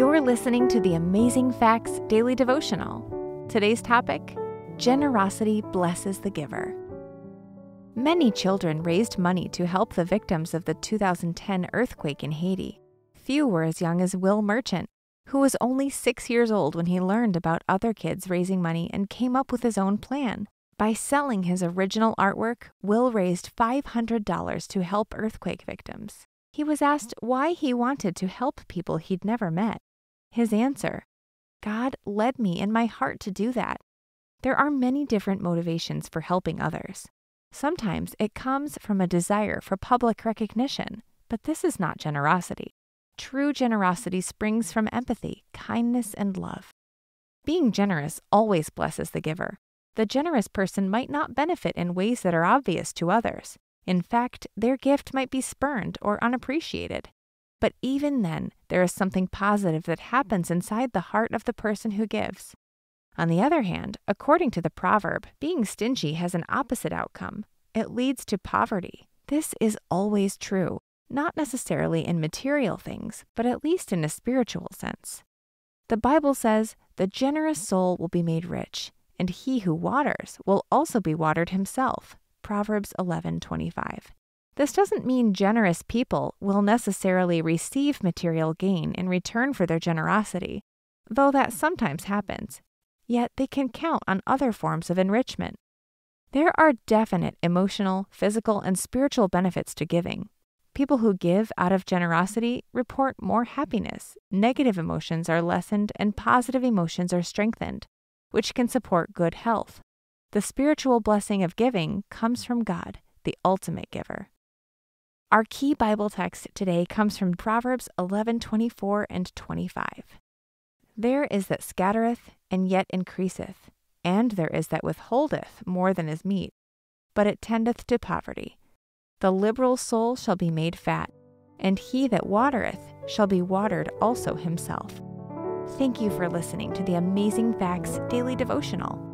You're listening to the Amazing Facts Daily Devotional. Today's topic Generosity Blesses the Giver. Many children raised money to help the victims of the 2010 earthquake in Haiti. Few were as young as Will Merchant, who was only six years old when he learned about other kids raising money and came up with his own plan. By selling his original artwork, Will raised $500 to help earthquake victims. He was asked why he wanted to help people he'd never met. His answer God led me in my heart to do that. There are many different motivations for helping others. Sometimes it comes from a desire for public recognition, but this is not generosity. True generosity springs from empathy, kindness, and love. Being generous always blesses the giver. The generous person might not benefit in ways that are obvious to others. In fact, their gift might be spurned or unappreciated. But even then, there is something positive that happens inside the heart of the person who gives. On the other hand, according to the proverb, being stingy has an opposite outcome. It leads to poverty. This is always true, not necessarily in material things, but at least in a spiritual sense. The Bible says, The generous soul will be made rich, and he who waters will also be watered himself. Proverbs 11:25. This doesn't mean generous people will necessarily receive material gain in return for their generosity, though that sometimes happens. Yet they can count on other forms of enrichment. There are definite emotional, physical, and spiritual benefits to giving. People who give out of generosity report more happiness, negative emotions are lessened, and positive emotions are strengthened, which can support good health. The spiritual blessing of giving comes from God, the ultimate giver. Our key Bible text today comes from Proverbs 11:24 and 25. There is that scattereth and yet increaseth, and there is that withholdeth more than is meet, but it tendeth to poverty. The liberal soul shall be made fat, and he that watereth shall be watered also himself. Thank you for listening to the Amazing Facts Daily Devotional.